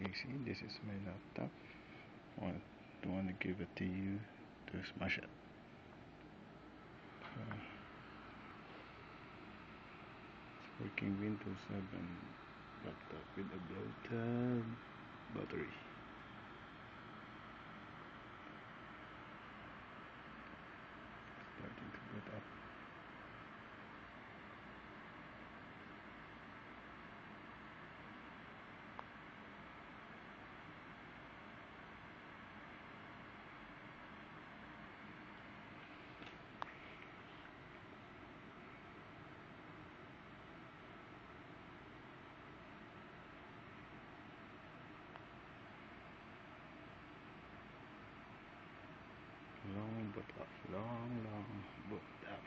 you see this is my laptop. I want, don't want to give it to you to smash it. Uh, working Windows 7 laptop with a bloated battery up, long, long but up.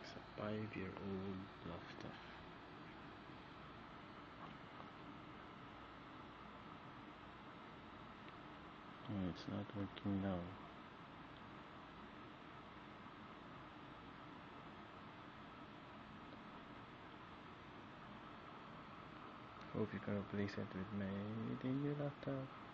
It's a five-year-old laptop. Oh, it's not working now. Hope you can replace it with my new laptop your laptop.